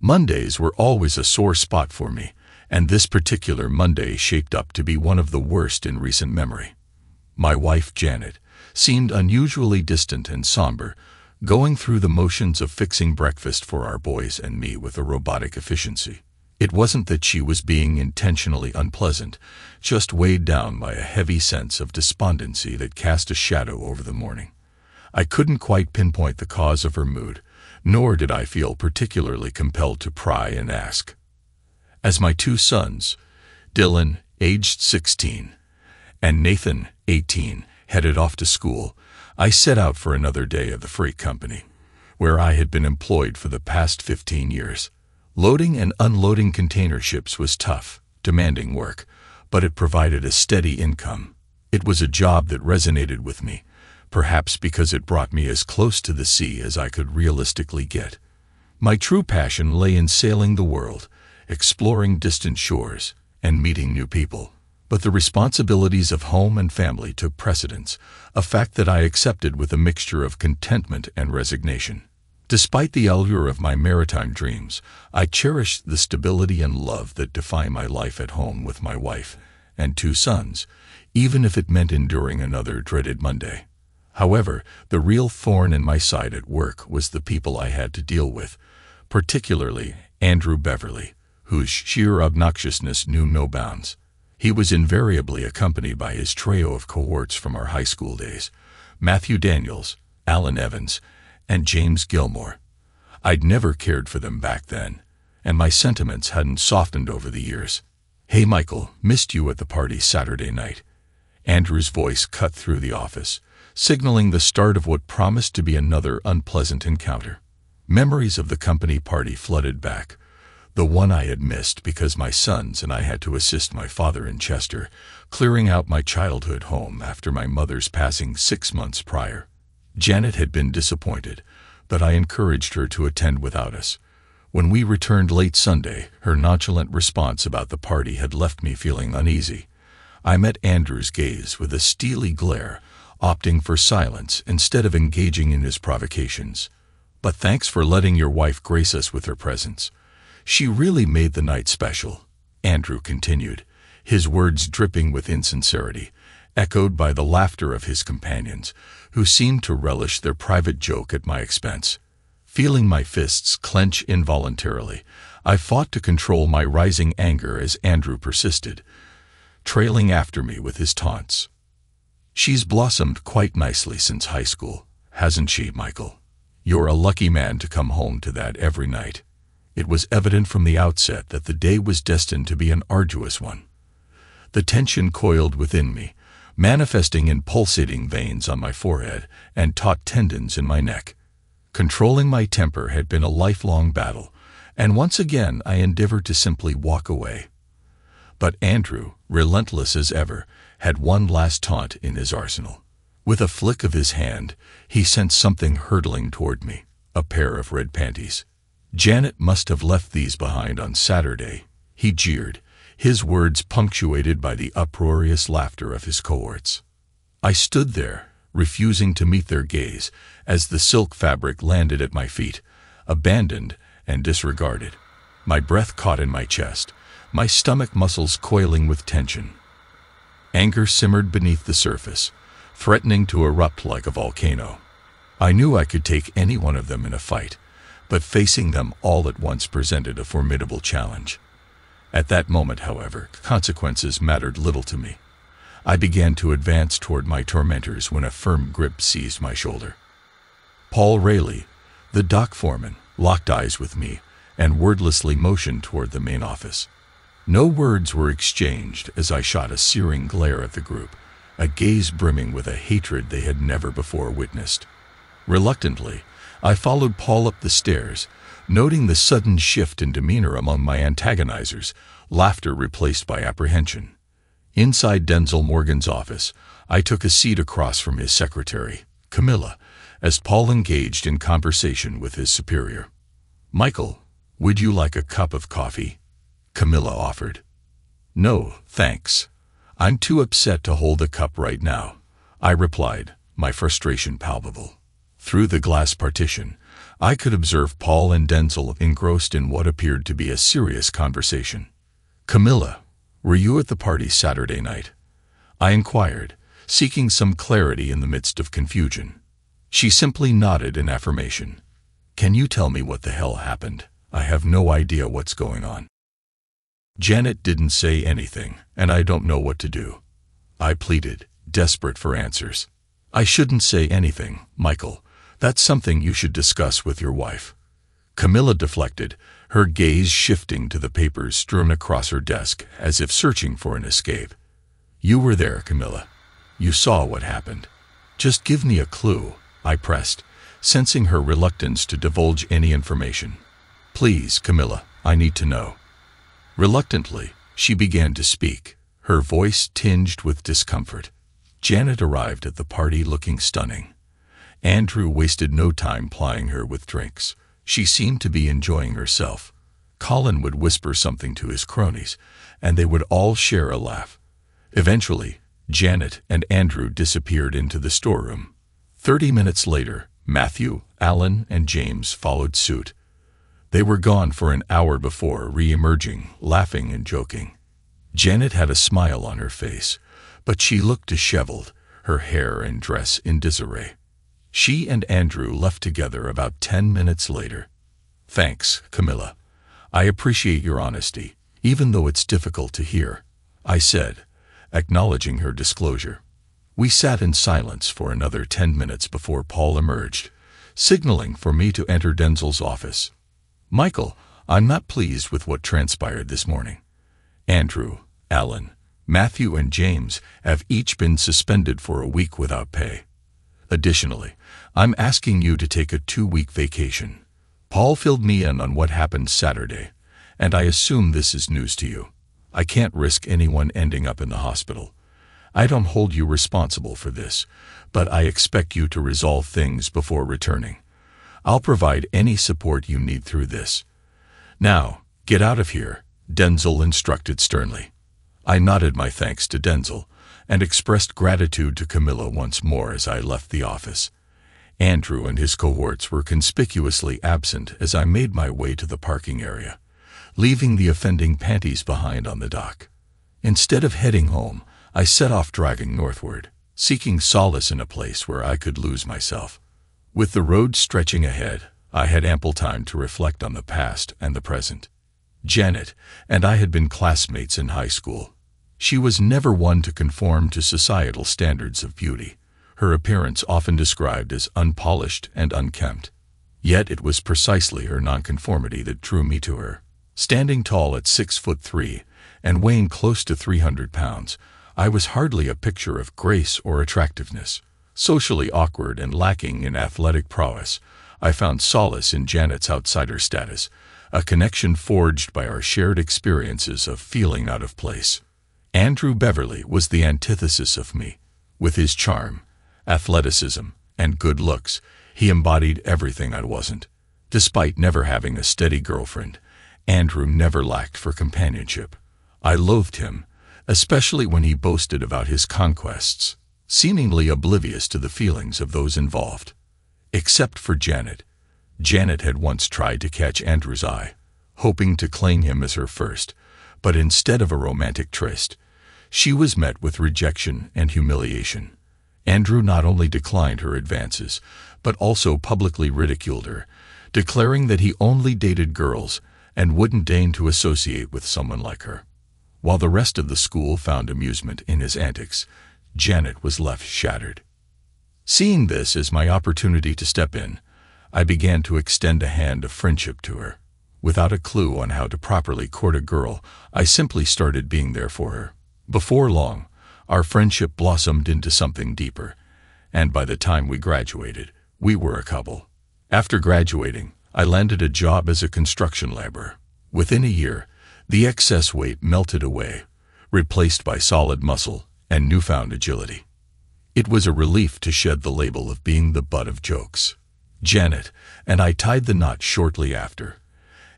Mondays were always a sore spot for me, and this particular Monday shaped up to be one of the worst in recent memory. My wife, Janet, seemed unusually distant and somber, going through the motions of fixing breakfast for our boys and me with a robotic efficiency. It wasn't that she was being intentionally unpleasant, just weighed down by a heavy sense of despondency that cast a shadow over the morning. I couldn't quite pinpoint the cause of her mood, nor did I feel particularly compelled to pry and ask. As my two sons, Dylan, aged 16, and Nathan, 18, headed off to school, I set out for another day of the freight company, where I had been employed for the past 15 years. Loading and unloading container ships was tough, demanding work, but it provided a steady income. It was a job that resonated with me, perhaps because it brought me as close to the sea as I could realistically get. My true passion lay in sailing the world, exploring distant shores, and meeting new people. But the responsibilities of home and family took precedence, a fact that I accepted with a mixture of contentment and resignation. Despite the allure of my maritime dreams, I cherished the stability and love that define my life at home with my wife and two sons, even if it meant enduring another dreaded Monday. However, the real thorn in my side at work was the people I had to deal with, particularly Andrew Beverly, whose sheer obnoxiousness knew no bounds. He was invariably accompanied by his trio of cohorts from our high school days, Matthew Daniels, Alan Evans, and James Gilmore. I'd never cared for them back then, and my sentiments hadn't softened over the years. Hey, Michael, missed you at the party Saturday night. Andrew's voice cut through the office, signaling the start of what promised to be another unpleasant encounter. Memories of the company party flooded back, the one I had missed because my sons and I had to assist my father in Chester, clearing out my childhood home after my mother's passing six months prior. Janet had been disappointed, but I encouraged her to attend without us. When we returned late Sunday, her nonchalant response about the party had left me feeling uneasy. I met Andrew's gaze with a steely glare, opting for silence instead of engaging in his provocations. But thanks for letting your wife grace us with her presence. She really made the night special, Andrew continued, his words dripping with insincerity, echoed by the laughter of his companions, who seemed to relish their private joke at my expense. Feeling my fists clench involuntarily, I fought to control my rising anger as Andrew persisted, trailing after me with his taunts. She's blossomed quite nicely since high school, hasn't she, Michael? You're a lucky man to come home to that every night. It was evident from the outset that the day was destined to be an arduous one. The tension coiled within me, manifesting in pulsating veins on my forehead and taut tendons in my neck. Controlling my temper had been a lifelong battle, and once again I endeavored to simply walk away. But Andrew, relentless as ever, had one last taunt in his arsenal. With a flick of his hand, he sent something hurtling toward me, a pair of red panties. Janet must have left these behind on Saturday, he jeered, his words punctuated by the uproarious laughter of his cohorts. I stood there, refusing to meet their gaze, as the silk fabric landed at my feet, abandoned and disregarded. My breath caught in my chest, my stomach muscles coiling with tension. Anger simmered beneath the surface, threatening to erupt like a volcano. I knew I could take any one of them in a fight, but facing them all at once presented a formidable challenge. At that moment, however, consequences mattered little to me. I began to advance toward my tormentors when a firm grip seized my shoulder. Paul Rayleigh, the dock foreman, locked eyes with me and wordlessly motioned toward the main office. No words were exchanged as I shot a searing glare at the group, a gaze brimming with a hatred they had never before witnessed. Reluctantly, I followed Paul up the stairs Noting the sudden shift in demeanor among my antagonizers, laughter replaced by apprehension. Inside Denzel Morgan's office, I took a seat across from his secretary, Camilla, as Paul engaged in conversation with his superior. Michael, would you like a cup of coffee? Camilla offered. No, thanks. I'm too upset to hold the cup right now, I replied, my frustration palpable. Through the glass partition, I could observe Paul and Denzel engrossed in what appeared to be a serious conversation. Camilla, were you at the party Saturday night? I inquired, seeking some clarity in the midst of confusion. She simply nodded in affirmation. Can you tell me what the hell happened? I have no idea what's going on. Janet didn't say anything, and I don't know what to do. I pleaded, desperate for answers. I shouldn't say anything, Michael. That's something you should discuss with your wife. Camilla deflected, her gaze shifting to the papers strewn across her desk as if searching for an escape. You were there, Camilla. You saw what happened. Just give me a clue, I pressed, sensing her reluctance to divulge any information. Please, Camilla, I need to know. Reluctantly, she began to speak, her voice tinged with discomfort. Janet arrived at the party looking stunning. Andrew wasted no time plying her with drinks. She seemed to be enjoying herself. Colin would whisper something to his cronies, and they would all share a laugh. Eventually, Janet and Andrew disappeared into the storeroom. Thirty minutes later, Matthew, Alan, and James followed suit. They were gone for an hour before re-emerging, laughing and joking. Janet had a smile on her face, but she looked disheveled, her hair and dress in disarray. She and Andrew left together about ten minutes later. Thanks, Camilla. I appreciate your honesty, even though it's difficult to hear, I said, acknowledging her disclosure. We sat in silence for another ten minutes before Paul emerged, signaling for me to enter Denzel's office. Michael, I'm not pleased with what transpired this morning. Andrew, Alan, Matthew, and James have each been suspended for a week without pay. Additionally, I'm asking you to take a two-week vacation. Paul filled me in on what happened Saturday, and I assume this is news to you. I can't risk anyone ending up in the hospital. I don't hold you responsible for this, but I expect you to resolve things before returning. I'll provide any support you need through this. Now, get out of here, Denzel instructed sternly. I nodded my thanks to Denzel and expressed gratitude to Camilla once more as I left the office. Andrew and his cohorts were conspicuously absent as I made my way to the parking area leaving the offending panties behind on the dock. Instead of heading home, I set off driving northward, seeking solace in a place where I could lose myself. With the road stretching ahead, I had ample time to reflect on the past and the present. Janet and I had been classmates in high school. She was never one to conform to societal standards of beauty, her appearance often described as unpolished and unkempt. Yet it was precisely her nonconformity that drew me to her. Standing tall at six foot three and weighing close to 300 pounds, I was hardly a picture of grace or attractiveness. Socially awkward and lacking in athletic prowess, I found solace in Janet's outsider status, a connection forged by our shared experiences of feeling out of place. Andrew Beverly was the antithesis of me. With his charm, athleticism, and good looks, he embodied everything I wasn't. Despite never having a steady girlfriend, Andrew never lacked for companionship. I loathed him, especially when he boasted about his conquests, seemingly oblivious to the feelings of those involved. Except for Janet. Janet had once tried to catch Andrew's eye, hoping to claim him as her first, but instead of a romantic tryst, she was met with rejection and humiliation. Andrew not only declined her advances, but also publicly ridiculed her, declaring that he only dated girls and wouldn't deign to associate with someone like her. While the rest of the school found amusement in his antics, Janet was left shattered. Seeing this as my opportunity to step in, I began to extend a hand of friendship to her. Without a clue on how to properly court a girl, I simply started being there for her. Before long, our friendship blossomed into something deeper, and by the time we graduated, we were a couple. After graduating, I landed a job as a construction laborer. Within a year, the excess weight melted away, replaced by solid muscle and newfound agility. It was a relief to shed the label of being the butt of jokes. Janet and I tied the knot shortly after,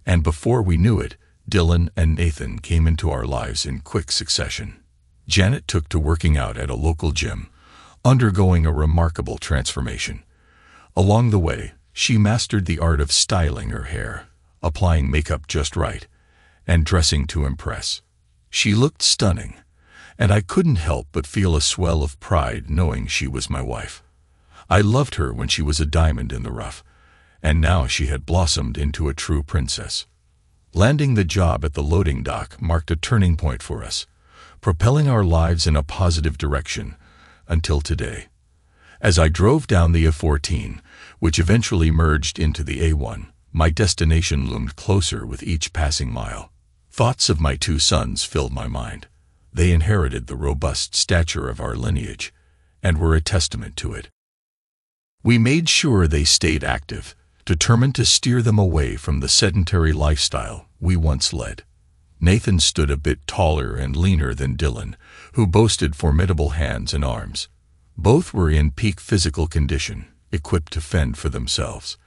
and before we knew it, Dylan and Nathan came into our lives in quick succession. Janet took to working out at a local gym, undergoing a remarkable transformation. Along the way, She mastered the art of styling her hair, applying makeup just right, and dressing to impress. She looked stunning, and I couldn't help but feel a swell of pride knowing she was my wife. I loved her when she was a diamond in the rough, and now she had blossomed into a true princess. Landing the job at the loading dock marked a turning point for us, propelling our lives in a positive direction until today. As I drove down the A14, which eventually merged into the A1, my destination loomed closer with each passing mile. Thoughts of my two sons filled my mind. They inherited the robust stature of our lineage and were a testament to it. We made sure they stayed active, determined to steer them away from the sedentary lifestyle we once led. Nathan stood a bit taller and leaner than Dylan, who boasted formidable hands and arms. Both were in peak physical condition, equipped to fend for themselves.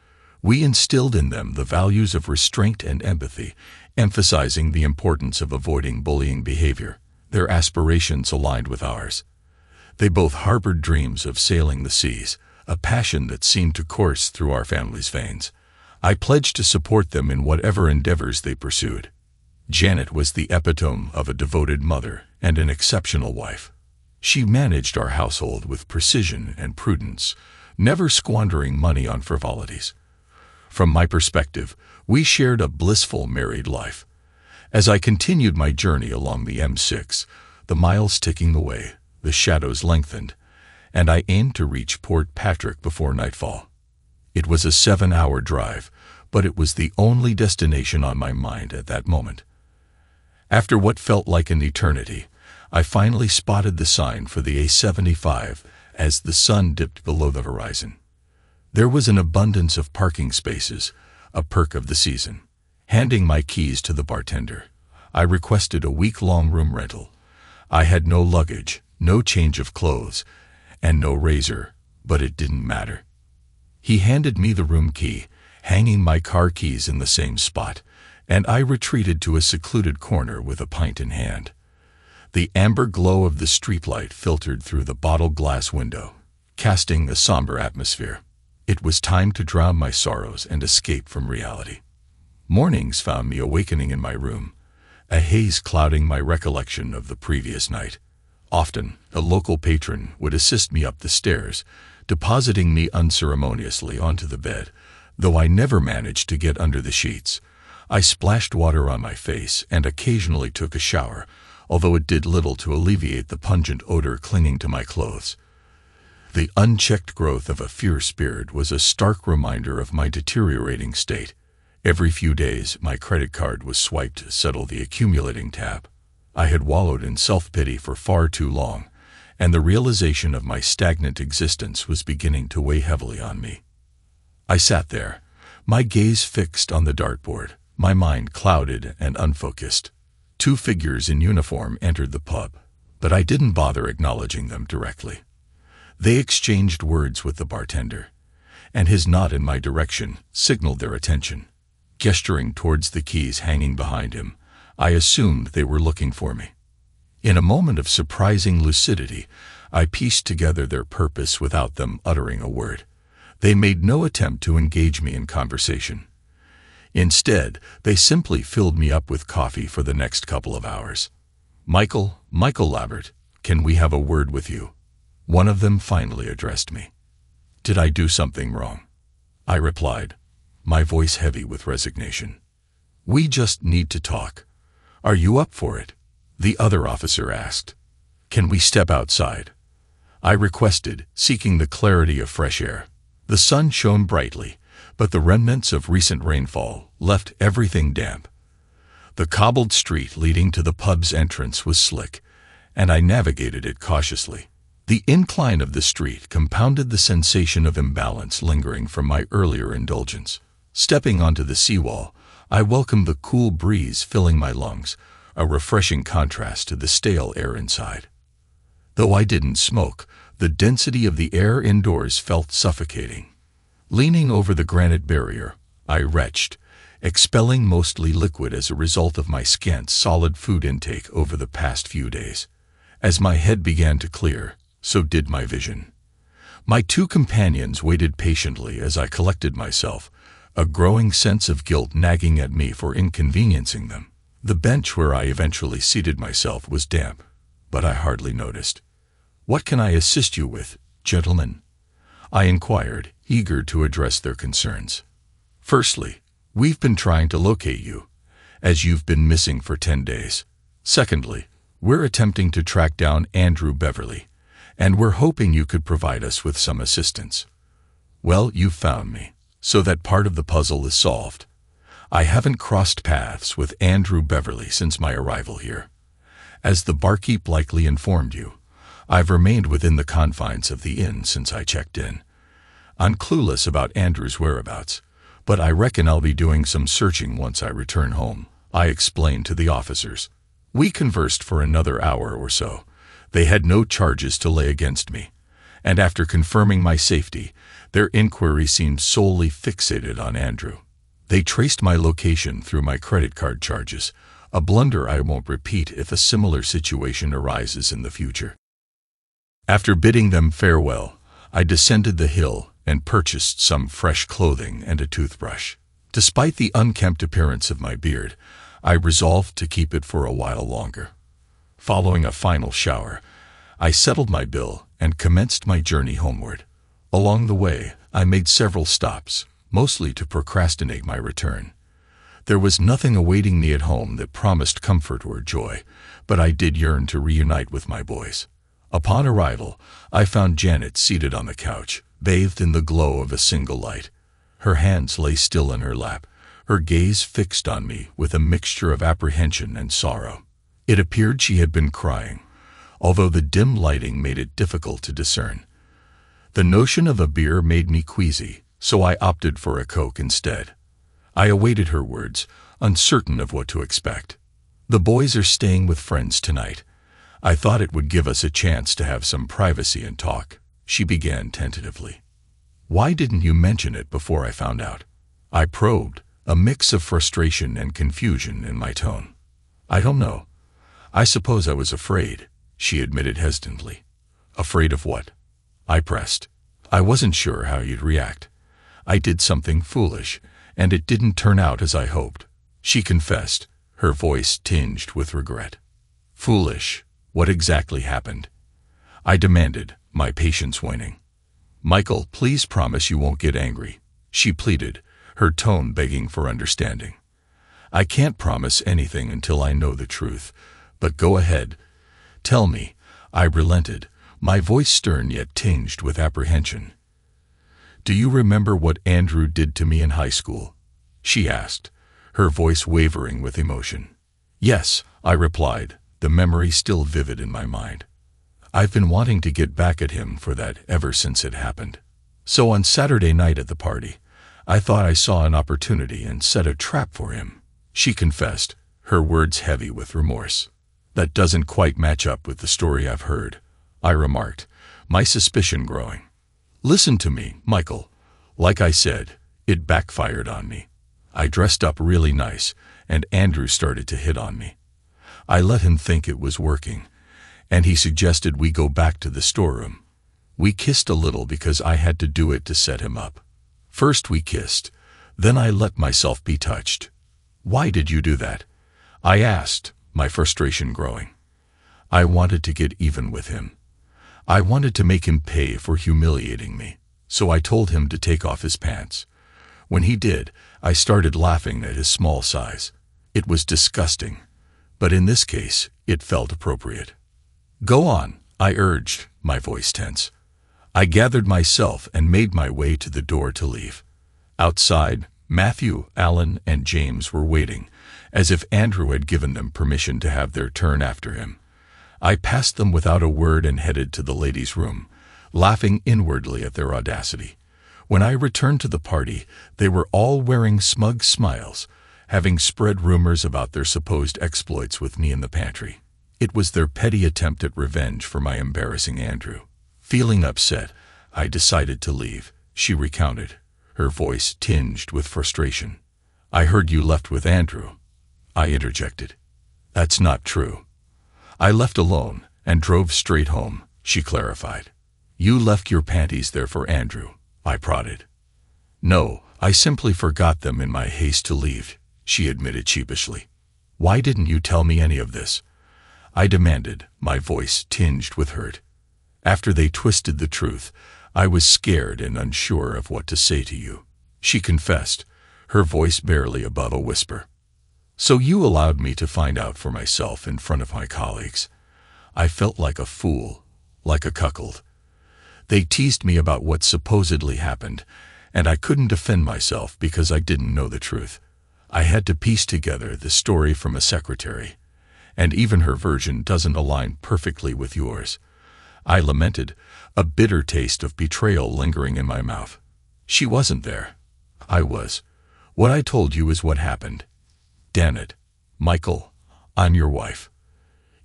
We instilled in them the values of restraint and empathy, emphasizing the importance of avoiding bullying behavior. Their aspirations aligned with ours. They both harbored dreams of sailing the seas, a passion that seemed to course through our family's veins. I pledged to support them in whatever endeavors they pursued. Janet was the epitome of a devoted mother and an exceptional wife. She managed our household with precision and prudence, never squandering money on frivolities. From my perspective, we shared a blissful married life. As I continued my journey along the M6, the miles ticking away, the shadows lengthened, and I aimed to reach Portpatrick before nightfall. It was a seven-hour drive, but it was the only destination on my mind at that moment. After what felt like an eternity, I finally spotted the sign for the A75 as the sun dipped below the horizon. There was an abundance of parking spaces, a perk of the season. Handing my keys to the bartender, I requested a week-long room rental. I had no luggage, no change of clothes, and no razor, but it didn't matter. He handed me the room key, hanging my car keys in the same spot, and I retreated to a secluded corner with a pint in hand. The amber glow of the streetlight filtered through the bottle glass window, casting a somber atmosphere. It was time to drown my sorrows and escape from reality. Mornings found me awakening in my room, a haze clouding my recollection of the previous night. Often, a local patron would assist me up the stairs, depositing me unceremoniously onto the bed, though I never managed to get under the sheets. I splashed water on my face and occasionally took a shower, although it did little to alleviate the pungent odor clinging to my clothes. The unchecked growth of a fierce beard was a stark reminder of my deteriorating state. Every few days, my credit card was swiped to settle the accumulating tab. I had wallowed in self-pity for far too long, and the realization of my stagnant existence was beginning to weigh heavily on me. I sat there, my gaze fixed on the dartboard, my mind clouded and unfocused. Two figures in uniform entered the pub, but I didn't bother acknowledging them directly. They exchanged words with the bartender, and his nod in my direction signaled their attention. Gesturing towards the keys hanging behind him, I assumed they were looking for me. In a moment of surprising lucidity, I pieced together their purpose without them uttering a word. They made no attempt to engage me in conversation. Instead, they simply filled me up with coffee for the next couple of hours. Michael, Michael Labert, can we have a word with you? One of them finally addressed me. Did I do something wrong? I replied, my voice heavy with resignation. We just need to talk. Are you up for it? The other officer asked. Can we step outside? I requested, seeking the clarity of fresh air. The sun shone brightly, but the remnants of recent rainfall left everything damp. The cobbled street leading to the pub's entrance was slick, and I navigated it cautiously. The incline of the street compounded the sensation of imbalance lingering from my earlier indulgence. Stepping onto the seawall, I welcomed the cool breeze filling my lungs, a refreshing contrast to the stale air inside. Though I didn't smoke, the density of the air indoors felt suffocating. Leaning over the granite barrier, I retched, expelling mostly liquid as a result of my scant solid food intake over the past few days. As my head began to clear, so did my vision. My two companions waited patiently as I collected myself, a growing sense of guilt nagging at me for inconveniencing them. The bench where I eventually seated myself was damp, but I hardly noticed. What can I assist you with, gentlemen? I inquired, eager to address their concerns. Firstly, we've been trying to locate you, as you've been missing for 10 days. Secondly, we're attempting to track down Andrew Beverly, and we're hoping you could provide us with some assistance. Well, you've found me, so that part of the puzzle is solved. I haven't crossed paths with Andrew Beverly since my arrival here. As the barkeep likely informed you, I've remained within the confines of the inn since I checked in. I'm clueless about Andrew's whereabouts, but I reckon I'll be doing some searching once I return home, I explained to the officers. We conversed for another hour or so. They had no charges to lay against me, and after confirming my safety, their inquiry seemed solely fixated on Andrew. They traced my location through my credit card charges, a blunder I won't repeat if a similar situation arises in the future. After bidding them farewell, I descended the hill and purchased some fresh clothing and a toothbrush. Despite the unkempt appearance of my beard, I resolved to keep it for a while longer. Following a final shower, I settled my bill and commenced my journey homeward. Along the way, I made several stops, mostly to procrastinate my return. There was nothing awaiting me at home that promised comfort or joy, but I did yearn to reunite with my boys. Upon arrival, I found Janet seated on the couch, bathed in the glow of a single light. Her hands lay still in her lap, her gaze fixed on me with a mixture of apprehension and sorrow. It appeared she had been crying, although the dim lighting made it difficult to discern. The notion of a beer made me queasy, so I opted for a Coke instead. I awaited her words, uncertain of what to expect. The boys are staying with friends tonight. I thought it would give us a chance to have some privacy and talk, she began tentatively. Why didn't you mention it before I found out? I probed, a mix of frustration and confusion in my tone. I don't know. I suppose I was afraid, she admitted hesitantly. Afraid of what? I pressed. I wasn't sure how you'd react. I did something foolish, and it didn't turn out as I hoped. She confessed, her voice tinged with regret. Foolish. What exactly happened? I demanded, my patience waning. Michael, please promise you won't get angry, she pleaded, her tone begging for understanding. I can't promise anything until I know the truth, but go ahead. Tell me. I relented, my voice stern yet tinged with apprehension. Do you remember what Andrew did to me in high school? She asked, her voice wavering with emotion. Yes, I replied, the memory still vivid in my mind. I've been wanting to get back at him for that ever since it happened. So on Saturday night at the party, I thought I saw an opportunity and set a trap for him. She confessed, her words heavy with remorse. That doesn't quite match up with the story I've heard, I remarked, my suspicion growing. Listen to me, Michael. Like I said, it backfired on me. I dressed up really nice, and Andrew started to hit on me. I let him think it was working, and he suggested we go back to the storeroom. We kissed a little because I had to do it to set him up. First we kissed, then I let myself be touched. Why did you do that? I asked, my frustration growing. I wanted to get even with him. I wanted to make him pay for humiliating me, so I told him to take off his pants. When he did, I started laughing at his small size. It was disgusting, but in this case, it felt appropriate. Go on, I urged, my voice tense. I gathered myself and made my way to the door to leave. Outside, Matthew, Alan, and James were waiting, as if Andrew had given them permission to have their turn after him. I passed them without a word and headed to the ladies' room, laughing inwardly at their audacity. When I returned to the party, they were all wearing smug smiles, having spread rumors about their supposed exploits with me in the pantry. It was their petty attempt at revenge for my embarrassing Andrew. Feeling upset, I decided to leave, she recounted, her voice tinged with frustration. I heard you left with Andrew. I interjected. That's not true. I left alone and drove straight home, she clarified. You left your panties there for Andrew, I prodded. No, I simply forgot them in my haste to leave, she admitted sheepishly. Why didn't you tell me any of this? I demanded, my voice tinged with hurt. After they twisted the truth, I was scared and unsure of what to say to you. She confessed, her voice barely above a whisper. So you allowed me to find out for myself in front of my colleagues. I felt like a fool, like a cuckold. They teased me about what supposedly happened, and I couldn't defend myself because I didn't know the truth. I had to piece together the story from a secretary, and even her version doesn't align perfectly with yours. I lamented, a bitter taste of betrayal lingering in my mouth. She wasn't there. I was. What I told you is what happened. Damn it. Michael, I'm your wife.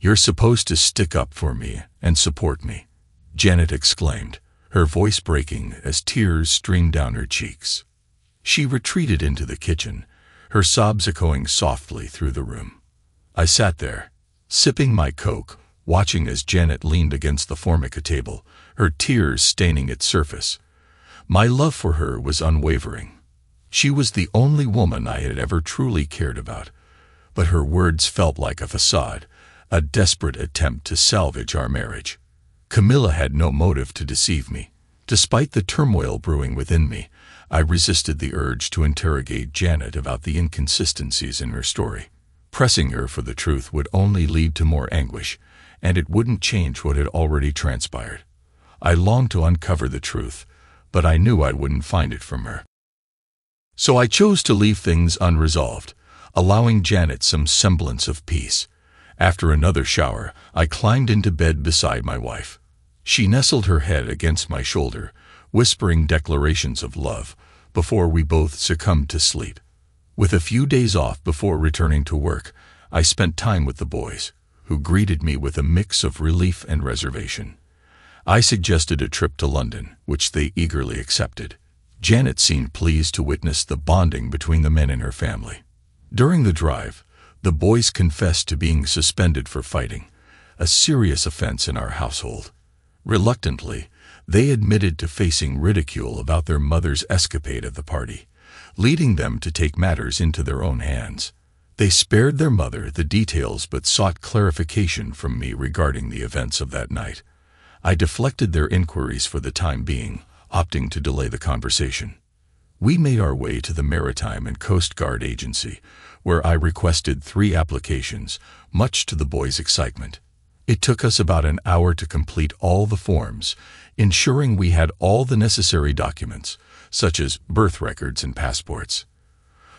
You're supposed to stick up for me and support me, Janet exclaimed, her voice breaking as tears streamed down her cheeks. She retreated into the kitchen, her sobs echoing softly through the room. I sat there, sipping my Coke, watching as Janet leaned against the formica table, her tears staining its surface. My love for her was unwavering. She was the only woman I had ever truly cared about, but her words felt like a facade, a desperate attempt to salvage our marriage. Camilla had no motive to deceive me. Despite the turmoil brewing within me, I resisted the urge to interrogate Janet about the inconsistencies in her story. Pressing her for the truth would only lead to more anguish, and it wouldn't change what had already transpired. I longed to uncover the truth, but I knew I wouldn't find it from her. So I chose to leave things unresolved, allowing Janet some semblance of peace. After another shower, I climbed into bed beside my wife. She nestled her head against my shoulder, whispering declarations of love, before we both succumbed to sleep. With a few days off before returning to work, I spent time with the boys, who greeted me with a mix of relief and reservation. I suggested a trip to London, which they eagerly accepted. Janet seemed pleased to witness the bonding between the men in her family. During the drive, the boys confessed to being suspended for fighting, a serious offense in our household. Reluctantly, they admitted to facing ridicule about their mother's escapade at the party, leading them to take matters into their own hands. They spared their mother the details but sought clarification from me regarding the events of that night. I deflected their inquiries for the time being, opting to delay the conversation. We made our way to the Maritime and Coast Guard Agency, where I requested three applications, much to the boys' excitement. It took us about an hour to complete all the forms, ensuring we had all the necessary documents, such as birth records and passports.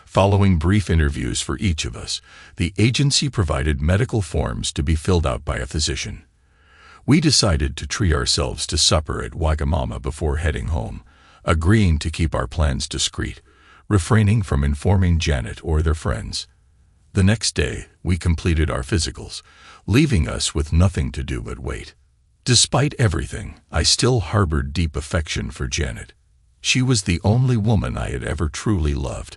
Following brief interviews for each of us, the agency provided medical forms to be filled out by a physician. We decided to treat ourselves to supper at Wagamama before heading home, agreeing to keep our plans discreet, refraining from informing Janet or their friends. The next day, we completed our physicals, leaving us with nothing to do but wait. Despite everything, I still harbored deep affection for Janet. She was the only woman I had ever truly loved,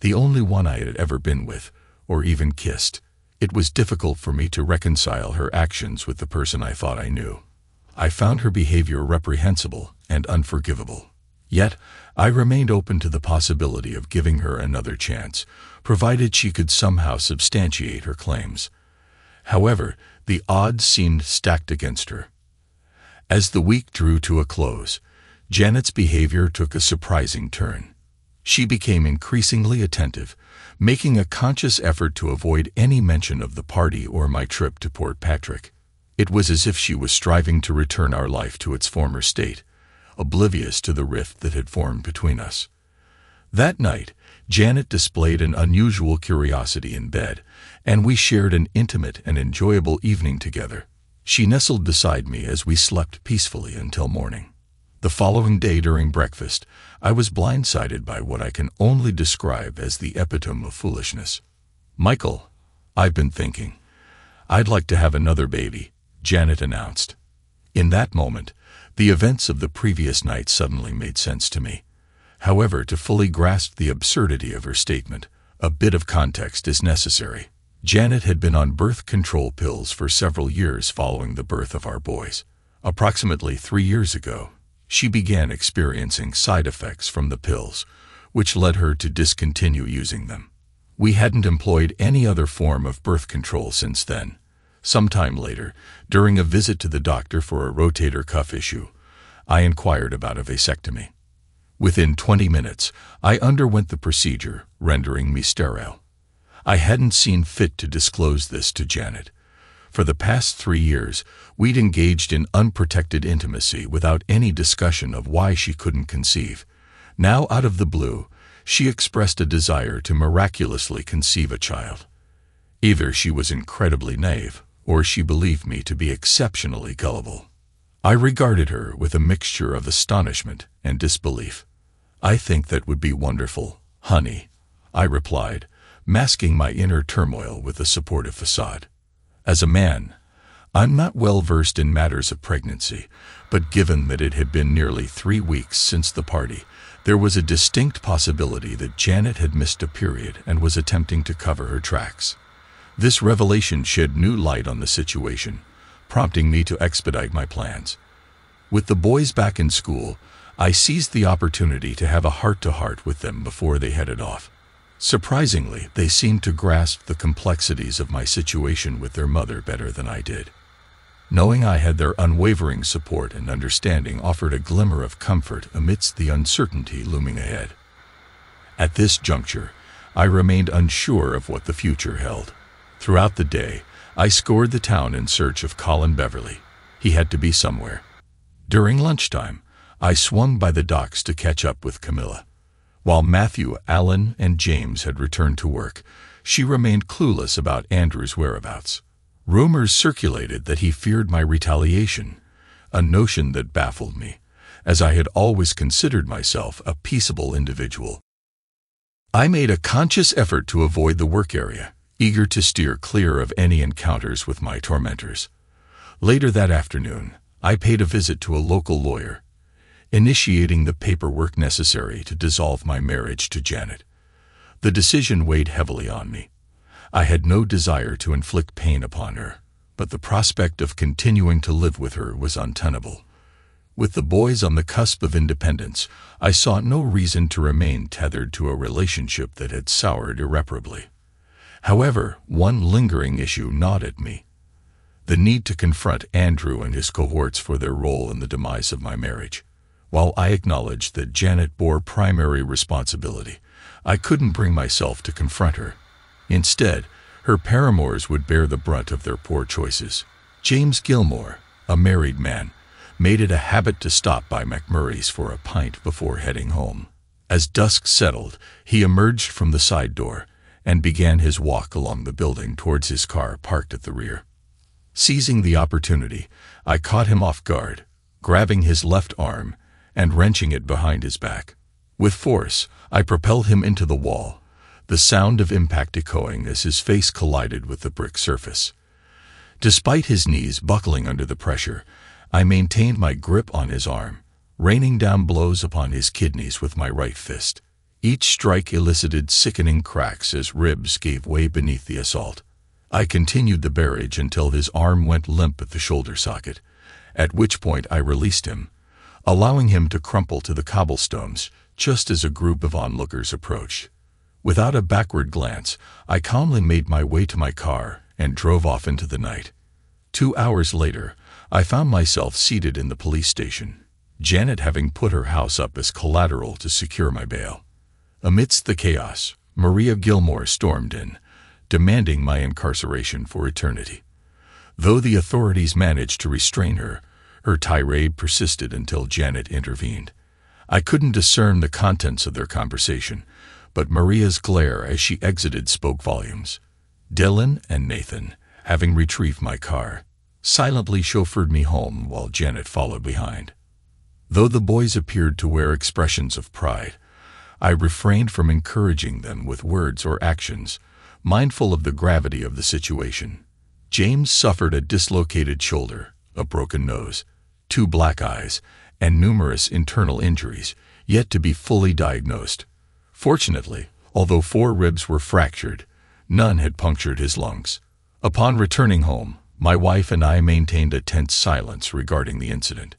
the only one I had ever been with, or even kissed. It was difficult for me to reconcile her actions with the person I thought I knew. I found her behavior reprehensible and unforgivable. Yet, I remained open to the possibility of giving her another chance, provided she could somehow substantiate her claims. However, the odds seemed stacked against her. As the week drew to a close, Janet's behavior took a surprising turn. She became increasingly attentive, making a conscious effort to avoid any mention of the party or my trip to Portpatrick. It was as if she was striving to return our life to its former state, oblivious to the rift that had formed between us. That night, Janet displayed an unusual curiosity in bed, and we shared an intimate and enjoyable evening together. She nestled beside me as we slept peacefully until morning. The following day during breakfast, I was blindsided by what I can only describe as the epitome of foolishness. Michael, I've been thinking. I'd like to have another baby, Janet announced. In that moment, the events of the previous night suddenly made sense to me. However, to fully grasp the absurdity of her statement, a bit of context is necessary. Janet had been on birth control pills for several years following the birth of our boys. Approximately three years ago, she began experiencing side effects from the pills, which led her to discontinue using them. We hadn't employed any other form of birth control since then. Sometime later, during a visit to the doctor for a rotator cuff issue, I inquired about a vasectomy. Within 20 minutes, I underwent the procedure, rendering me sterile. I hadn't seen fit to disclose this to Janet. For the past three years, we'd engaged in unprotected intimacy without any discussion of why she couldn't conceive. Now, out of the blue, she expressed a desire to miraculously conceive a child. Either she was incredibly naive, or she believed me to be exceptionally gullible. I regarded her with a mixture of astonishment and disbelief. I think that would be wonderful, honey, I replied, masking my inner turmoil with a supportive facade. As a man, I'm not well versed in matters of pregnancy, but given that it had been nearly three weeks since the party, there was a distinct possibility that Janet had missed a period and was attempting to cover her tracks. This revelation shed new light on the situation, prompting me to expedite my plans. With the boys back in school, I seized the opportunity to have a heart-to-heart -heart with them before they headed off. Surprisingly, they seemed to grasp the complexities of my situation with their mother better than I did. Knowing I had their unwavering support and understanding offered a glimmer of comfort amidst the uncertainty looming ahead. At this juncture, I remained unsure of what the future held. Throughout the day, I scoured the town in search of Colin Beverly. He had to be somewhere. During lunchtime, I swung by the docks to catch up with Camilla. While Matthew, Alan, and James had returned to work, she remained clueless about Andrew's whereabouts. Rumors circulated that he feared my retaliation, a notion that baffled me, as I had always considered myself a peaceable individual. I made a conscious effort to avoid the work area, eager to steer clear of any encounters with my tormentors. Later that afternoon, I paid a visit to a local lawyer, initiating the paperwork necessary to dissolve my marriage to Janet. The decision weighed heavily on me. I had no desire to inflict pain upon her, but the prospect of continuing to live with her was untenable. With the boys on the cusp of independence, I saw no reason to remain tethered to a relationship that had soured irreparably. However, one lingering issue gnawed at me. The need to confront Andrew and his cohorts for their role in the demise of my marriage. While I acknowledged that Janet bore primary responsibility, I couldn't bring myself to confront her. Instead, her paramours would bear the brunt of their poor choices. James Gilmore, a married man, made it a habit to stop by McMurray's for a pint before heading home. As dusk settled, he emerged from the side door and began his walk along the building towards his car parked at the rear. Seizing the opportunity, I caught him off guard, grabbing his left arm and wrenching it behind his back. With force, I propelled him into the wall, the sound of impact echoing as his face collided with the brick surface. Despite his knees buckling under the pressure, I maintained my grip on his arm, raining down blows upon his kidneys with my right fist. Each strike elicited sickening cracks as ribs gave way beneath the assault. I continued the barrage until his arm went limp at the shoulder socket, at which point I released him, allowing him to crumple to the cobblestones just as a group of onlookers approached. Without a backward glance, I calmly made my way to my car and drove off into the night. Two hours later, I found myself seated in the police station, Janet having put her house up as collateral to secure my bail. Amidst the chaos, Maria Gilmore stormed in, demanding my incarceration for eternity. Though the authorities managed to restrain her, her tirade persisted until Janet intervened. I couldn't discern the contents of their conversation, but Maria's glare as she exited spoke volumes. Dylan and Nathan, having retrieved my car, silently chauffeured me home while Janet followed behind. Though the boys appeared to wear expressions of pride, I refrained from encouraging them with words or actions, mindful of the gravity of the situation. James suffered a dislocated shoulder, a broken nose, two black eyes, and numerous internal injuries, yet to be fully diagnosed. Fortunately, although four ribs were fractured, none had punctured his lungs. Upon returning home, My wife and I maintained a tense silence regarding the incident.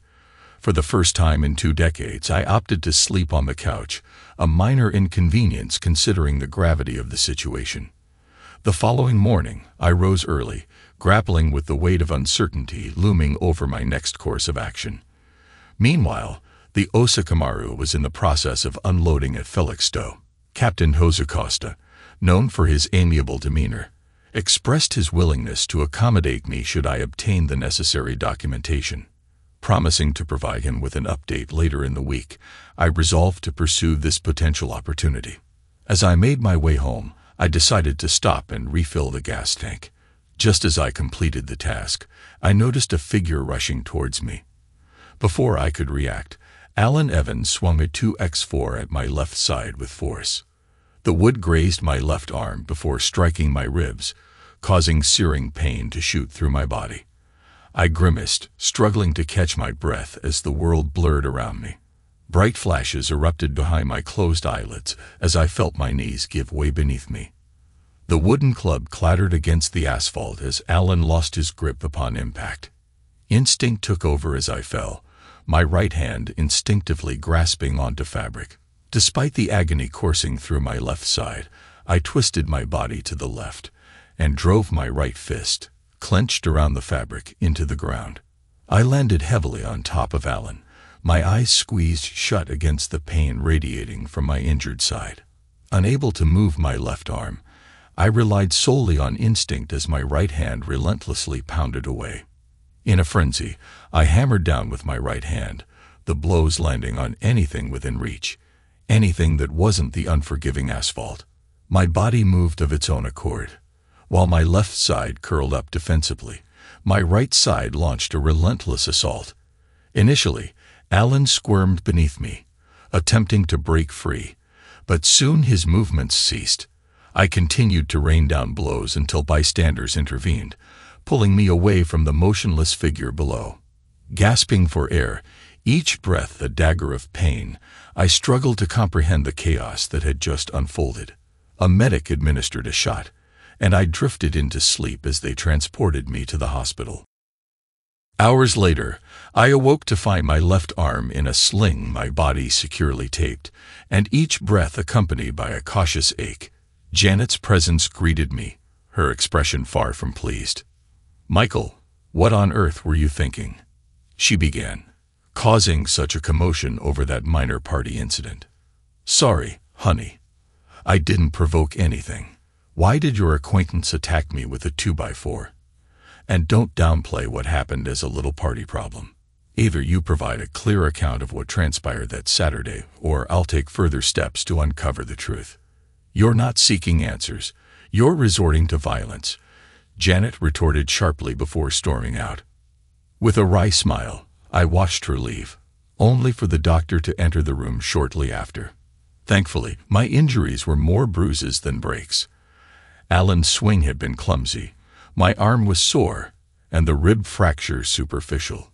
For the first time in two decades, I opted to sleep on the couch, a minor inconvenience considering the gravity of the situation. The following morning, I rose early, grappling with the weight of uncertainty looming over my next course of action. Meanwhile, the Osakamaru was in the process of unloading at Felixstowe. Captain Hosacosta, known for his amiable demeanor, expressed his willingness to accommodate me should I obtain the necessary documentation. Promising to provide him with an update later in the week, I resolved to pursue this potential opportunity. As I made my way home, I decided to stop and refill the gas tank. Just as I completed the task, I noticed a figure rushing towards me. Before I could react, Alan Evans swung a 2x4 at my left side with force. The wood grazed my left arm before striking my ribs, causing searing pain to shoot through my body. I grimaced, struggling to catch my breath as the world blurred around me. Bright flashes erupted behind my closed eyelids as I felt my knees give way beneath me. The wooden club clattered against the asphalt as Alan lost his grip upon impact. Instinct took over as I fell, my right hand instinctively grasping onto fabric. Despite the agony coursing through my left side, I twisted my body to the left and drove my right fist, clenched around the fabric, into the ground. I landed heavily on top of Alan, my eyes squeezed shut against the pain radiating from my injured side. Unable to move my left arm, I relied solely on instinct as my right hand relentlessly pounded away. In a frenzy, I hammered down with my right hand, the blows landing on anything within reach, anything that wasn't the unforgiving asphalt. My body moved of its own accord. While my left side curled up defensively, my right side launched a relentless assault. Initially, Alan squirmed beneath me, attempting to break free, but soon his movements ceased. I continued to rain down blows until bystanders intervened, pulling me away from the motionless figure below. Gasping for air, each breath a dagger of pain, I struggled to comprehend the chaos that had just unfolded. A medic administered a shot, and I drifted into sleep as they transported me to the hospital. Hours later, I awoke to find my left arm in a sling, my body securely taped, and each breath accompanied by a cautious ache. Janet's presence greeted me, her expression far from pleased. Michael, what on earth were you thinking? She began, causing such a commotion over that minor party incident. Sorry, honey. I didn't provoke anything. Why did your acquaintance attack me with a 2x4? And don't downplay what happened as a little party problem. Either you provide a clear account of what transpired that Saturday, or I'll take further steps to uncover the truth. You're not seeking answers. You're resorting to violence. Janet retorted sharply before storming out. With a wry smile, I watched her leave, only for the doctor to enter the room shortly after. Thankfully, my injuries were more bruises than breaks. Alan's swing had been clumsy, my arm was sore, and the rib fracture superficial.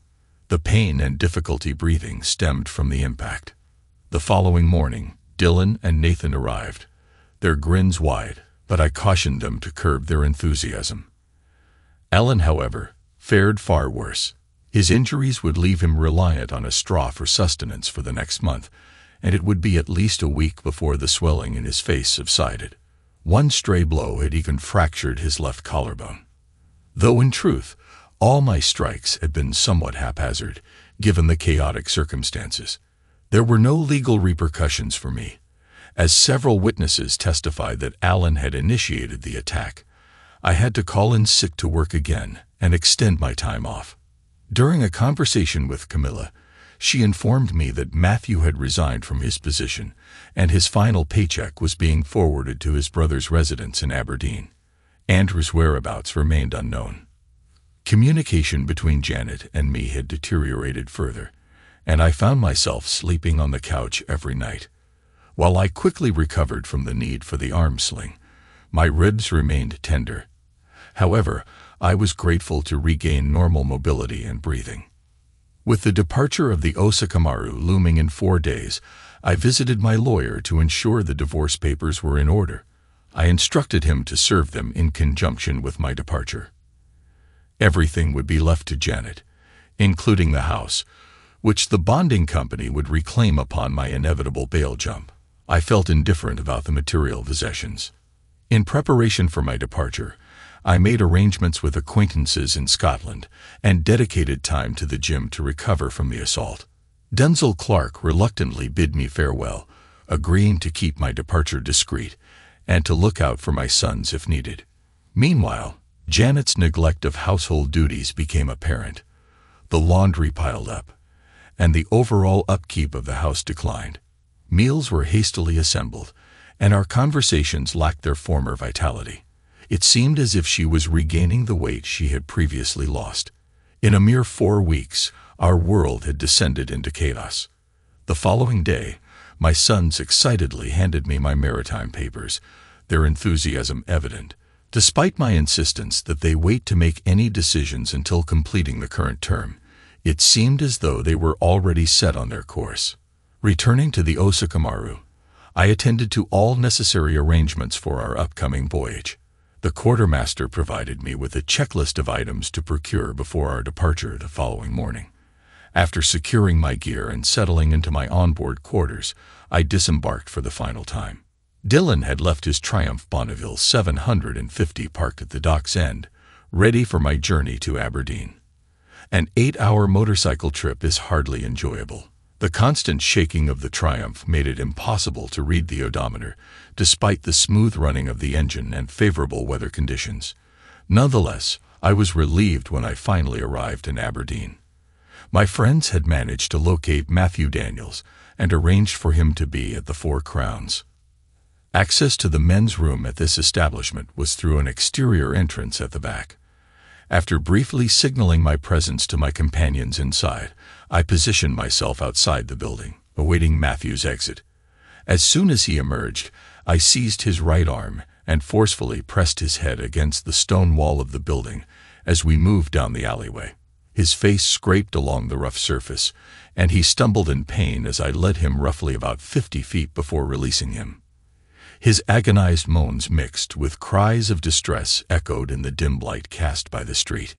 The pain and difficulty breathing stemmed from the impact. The following morning, Dylan and Nathan arrived, their grins wide, but I cautioned them to curb their enthusiasm. Alan, however, fared far worse. His injuries would leave him reliant on a straw for sustenance for the next month, and it would be at least a week before the swelling in his face subsided. One stray blow had even fractured his left collarbone. Though in truth, all my strikes had been somewhat haphazard, given the chaotic circumstances. There were no legal repercussions for me, as several witnesses testified that Alan had initiated the attack, I had to call in sick to work again and extend my time off. During a conversation with Camilla, she informed me that Matthew had resigned from his position and his final paycheck was being forwarded to his brother's residence in Aberdeen. Andrew's whereabouts remained unknown. Communication between Janet and me had deteriorated further, and I found myself sleeping on the couch every night. While I quickly recovered from the need for the arm sling, my ribs remained tender. However, I was grateful to regain normal mobility and breathing. With the departure of the Osakamaru looming in four days, I visited my lawyer to ensure the divorce papers were in order. I instructed him to serve them in conjunction with my departure. Everything would be left to Janet, including the house, which the bonding company would reclaim upon my inevitable bail jump. I felt indifferent about the material possessions. In preparation for my departure, I made arrangements with acquaintances in Scotland and dedicated time to the gym to recover from the assault. Denzil Clark reluctantly bid me farewell, agreeing to keep my departure discreet and to look out for my sons if needed. Meanwhile, Janet's neglect of household duties became apparent. The laundry piled up, and the overall upkeep of the house declined. Meals were hastily assembled, and our conversations lacked their former vitality. It seemed as if she was regaining the weight she had previously lost. In a mere four weeks, our world had descended into chaos. The following day, my sons excitedly handed me my maritime papers, their enthusiasm evident, despite my insistence that they wait to make any decisions until completing the current term. It seemed as though they were already set on their course. Returning to the Osakamaru, I attended to all necessary arrangements for our upcoming voyage. The quartermaster provided me with a checklist of items to procure before our departure the following morning. After securing my gear and settling into my onboard quarters, I disembarked for the final time. Dylan had left his Triumph Bonneville 750 parked at the dock's end, ready for my journey to Aberdeen. An eight-hour motorcycle trip is hardly enjoyable. The constant shaking of the Triumph made it impossible to read the odometer, despite the smooth running of the engine and favorable weather conditions. Nonetheless, I was relieved when I finally arrived in Aberdeen. My friends had managed to locate Matthew Daniels and arranged for him to be at the Four Crowns. Access to the men's room at this establishment was through an exterior entrance at the back. After briefly signaling my presence to my companions inside, I positioned myself outside the building, awaiting Matthew's exit. As soon as he emerged, I seized his right arm and forcefully pressed his head against the stone wall of the building as we moved down the alleyway. His face scraped along the rough surface, and he stumbled in pain as I led him roughly about fifty feet before releasing him. His agonized moans mixed with cries of distress echoed in the dim light cast by the street.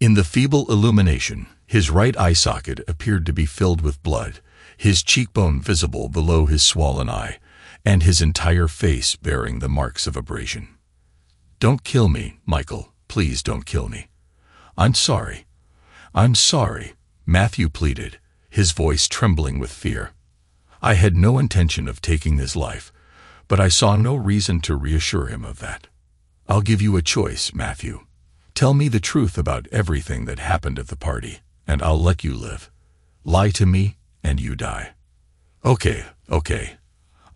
In the feeble illumination, his right eye socket appeared to be filled with blood, his cheekbone visible below his swollen eye, and his entire face bearing the marks of abrasion. Don't kill me, Michael. Please don't kill me. I'm sorry. I'm sorry, Matthew pleaded, his voice trembling with fear. I had no intention of taking his life, but I saw no reason to reassure him of that. I'll give you a choice, Matthew. Tell me the truth about everything that happened at the party and I'll let you live. Lie to me, and you die. Okay, okay.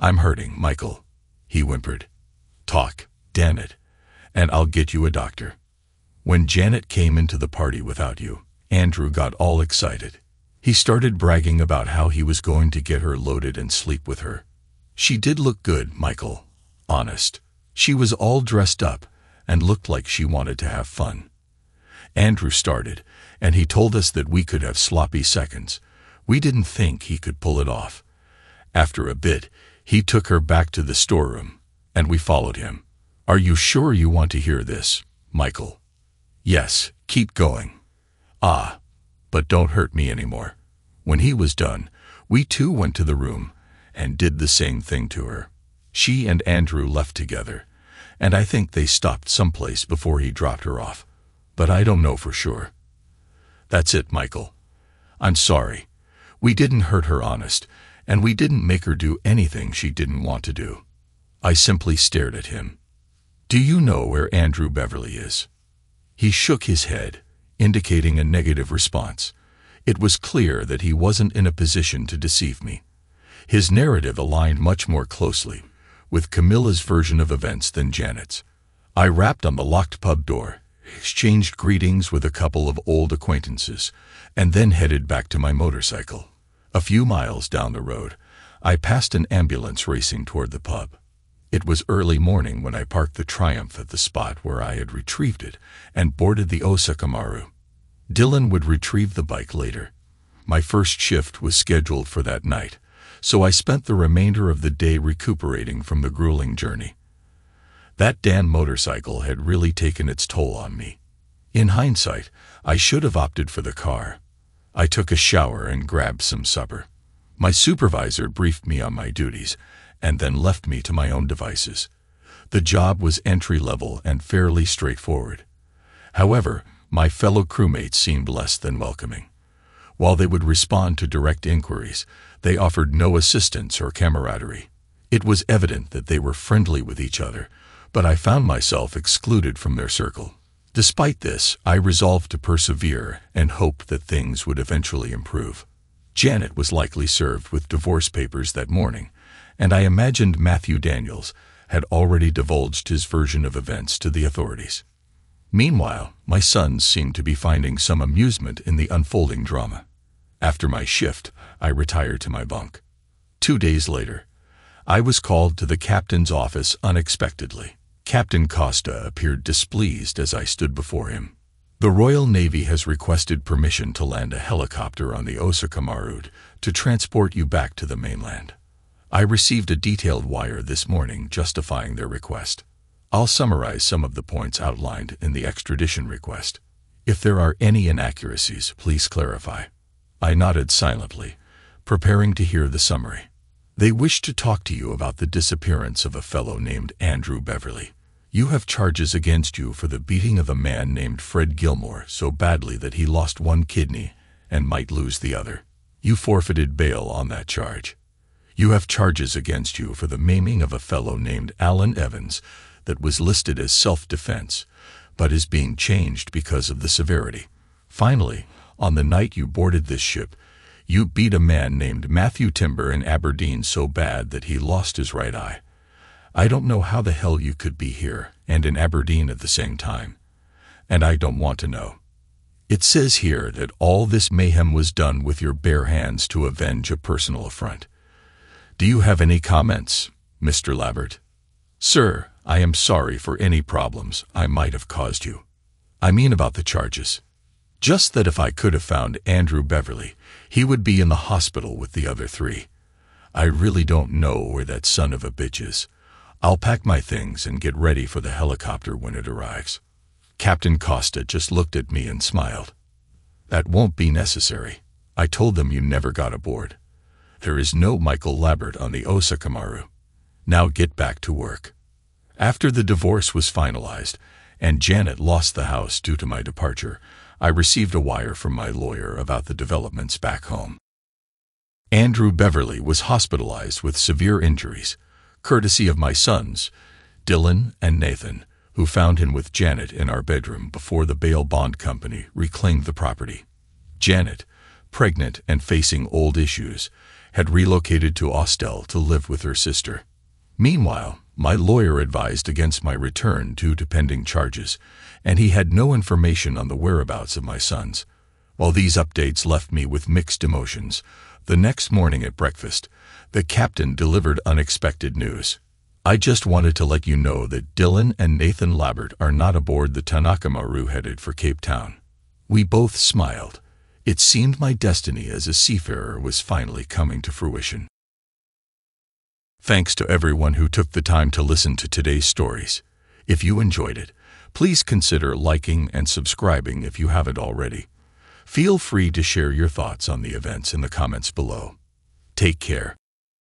I'm hurting, Michael, he whimpered. Talk, damn it, and I'll get you a doctor. When Janet came into the party without you, Andrew got all excited. He started bragging about how he was going to get her loaded and sleep with her. She did look good, Michael. Honest. She was all dressed up and looked like she wanted to have fun. Andrew started, and he told us that we could have sloppy seconds. We didn't think he could pull it off. After a bit, he took her back to the storeroom, and we followed him. Are you sure you want to hear this, Michael? Yes, keep going. Ah, but don't hurt me anymore. When he was done, we too went to the room and did the same thing to her. She and Andrew left together, and I think they stopped someplace before he dropped her off. But I don't know for sure. That's it, Michael. I'm sorry. We didn't hurt her honest, and we didn't make her do anything she didn't want to do. I simply stared at him. Do you know where Andrew Beverly is? He shook his head, indicating a negative response. It was clear that he wasn't in a position to deceive me. His narrative aligned much more closely with Camilla's version of events than Janet's. I rapped on the locked pub door exchanged greetings with a couple of old acquaintances, and then headed back to my motorcycle. A few miles down the road, I passed an ambulance racing toward the pub. It was early morning when I parked the Triumph at the spot where I had retrieved it and boarded the Osakamaru. Dylan would retrieve the bike later. My first shift was scheduled for that night, so I spent the remainder of the day recuperating from the grueling journey. That damn motorcycle had really taken its toll on me. In hindsight, I should have opted for the car. I took a shower and grabbed some supper. My supervisor briefed me on my duties and then left me to my own devices. The job was entry-level and fairly straightforward. However, my fellow crewmates seemed less than welcoming. While they would respond to direct inquiries, they offered no assistance or camaraderie. It was evident that they were friendly with each other, but I found myself excluded from their circle. Despite this, I resolved to persevere and hope that things would eventually improve. Janet was likely served with divorce papers that morning, and I imagined Matthew Daniels had already divulged his version of events to the authorities. Meanwhile, my sons seemed to be finding some amusement in the unfolding drama. After my shift, I retired to my bunk. Two days later, I was called to the captain's office unexpectedly. Captain Costa appeared displeased as I stood before him. The Royal Navy has requested permission to land a helicopter on the Osaka Maru to transport you back to the mainland. I received a detailed wire this morning justifying their request. I'll summarize some of the points outlined in the extradition request. If there are any inaccuracies, please clarify. I nodded silently, preparing to hear the summary. They wish to talk to you about the disappearance of a fellow named Andrew Beverly. You have charges against you for the beating of a man named Fred Gilmore so badly that he lost one kidney and might lose the other. You forfeited bail on that charge. You have charges against you for the maiming of a fellow named Alan Evans that was listed as self-defense, but is being changed because of the severity. Finally, on the night you boarded this ship, you beat a man named Matthew Timber in Aberdeen so bad that he lost his right eye. I don't know how the hell you could be here and in Aberdeen at the same time. And I don't want to know. It says here that all this mayhem was done with your bare hands to avenge a personal affront. Do you have any comments, Mr. Labert? Sir, I am sorry for any problems I might have caused you. I mean about the charges. Just that if I could have found Andrew Beverly, he would be in the hospital with the other three. I really don't know where that son of a bitch is. I'll pack my things and get ready for the helicopter when it arrives. Captain Costa just looked at me and smiled. That won't be necessary. I told them you never got aboard. There is no Michael Labert on the Osaka Maru. Now get back to work. After the divorce was finalized, and Janet lost the house due to my departure, I received a wire from my lawyer about the developments back home. Andrew Beverly was hospitalized with severe injuries, courtesy of my sons, Dylan and Nathan, who found him with Janet in our bedroom before the bail bond company reclaimed the property. Janet, pregnant and facing old issues, had relocated to Austell to live with her sister. Meanwhile, my lawyer advised against my return due to pending charges, and he had no information on the whereabouts of my sons. While these updates left me with mixed emotions, the next morning at breakfast, the captain delivered unexpected news. I just wanted to let you know that Dylan and Nathan Labert are not aboard the Tanaka Maru headed for Cape Town. We both smiled. It seemed my destiny as a seafarer was finally coming to fruition. Thanks to everyone who took the time to listen to today's stories. If you enjoyed it, please consider liking and subscribing if you haven't already. Feel free to share your thoughts on the events in the comments below. Take care.